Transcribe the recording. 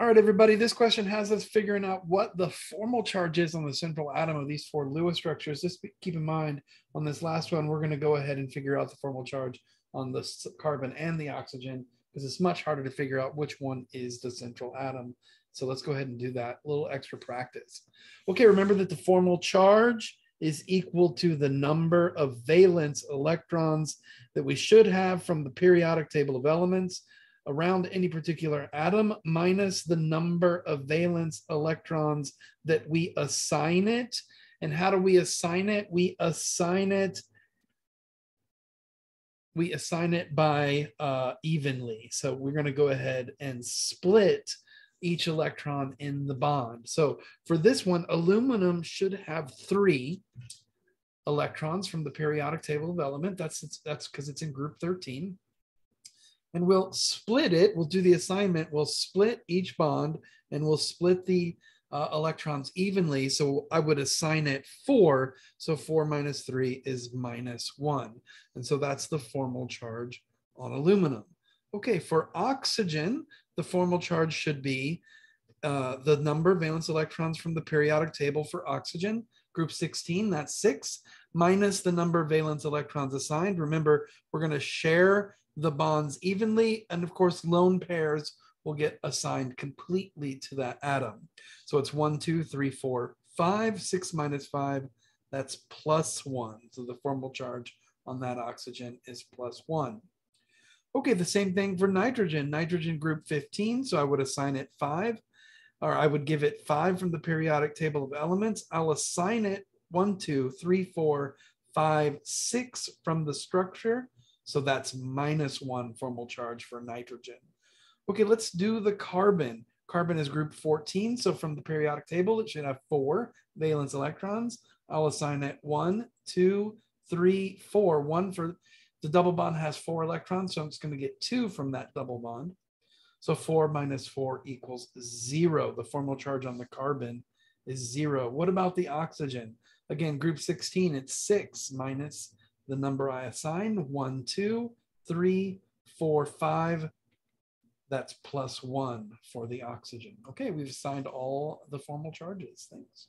All right, everybody, this question has us figuring out what the formal charge is on the central atom of these four Lewis structures. Just keep in mind on this last one, we're going to go ahead and figure out the formal charge on the carbon and the oxygen because it's much harder to figure out which one is the central atom. So let's go ahead and do that. A little extra practice. Okay, remember that the formal charge is equal to the number of valence electrons that we should have from the periodic table of elements around any particular atom minus the number of valence electrons that we assign it. And how do we assign it? We assign it we assign it by uh, evenly. So we're going to go ahead and split each electron in the bond. So for this one, aluminum should have three electrons from the periodic table of element. That's that's because it's in group 13 and we'll split it. We'll do the assignment. We'll split each bond and we'll split the uh, electrons evenly. So I would assign it four. So four minus three is minus one. And so that's the formal charge on aluminum. Okay, for oxygen, the formal charge should be uh, the number of valence electrons from the periodic table for oxygen, group 16, that's six, minus the number of valence electrons assigned. Remember, we're going to share the bonds evenly. And of course, lone pairs will get assigned completely to that atom. So it's one, two, three, four, five, six minus five, that's plus one. So the formal charge on that oxygen is plus one. Okay, the same thing for nitrogen, nitrogen group 15. So I would assign it five, or I would give it five from the periodic table of elements. I'll assign it one, two, three, four, five, six from the structure. So that's minus one formal charge for nitrogen. Okay, let's do the carbon. Carbon is group 14. So from the periodic table, it should have four valence electrons. I'll assign it one, two, three, four. One for the double bond has four electrons. So I'm just going to get two from that double bond. So four minus four equals zero. The formal charge on the carbon is zero. What about the oxygen? Again, group 16, it's six minus the number I assign, one, two, three, four, five. That's plus one for the oxygen. Okay, we've assigned all the formal charges. Thanks.